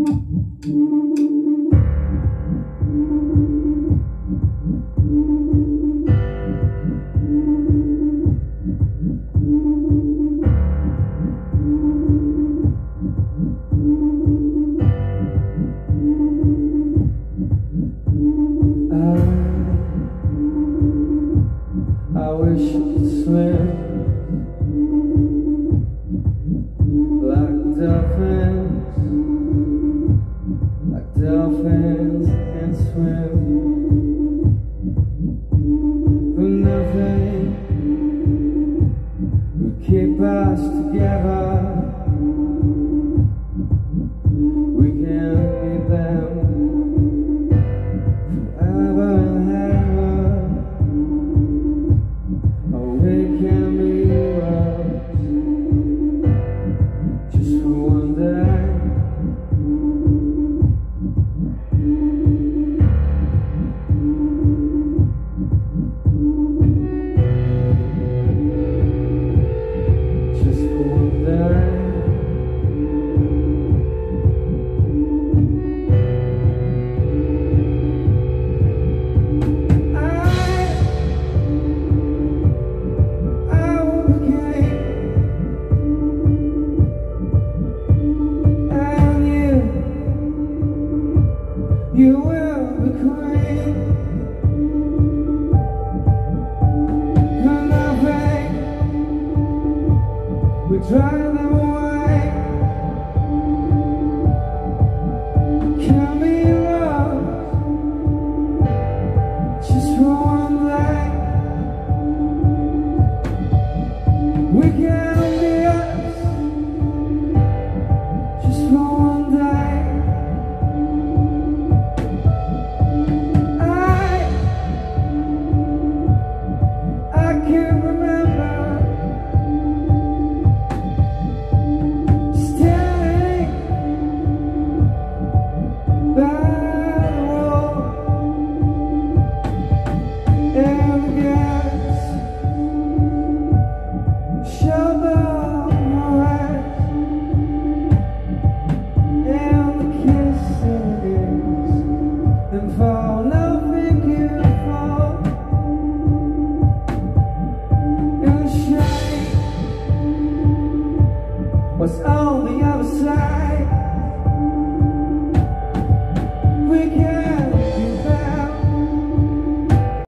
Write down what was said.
I wish I could swim dolphins can swim. For nothing will keep us together. We can be them forever and ever. Or we can be us just for one day. We're trying to what's on the other side. We can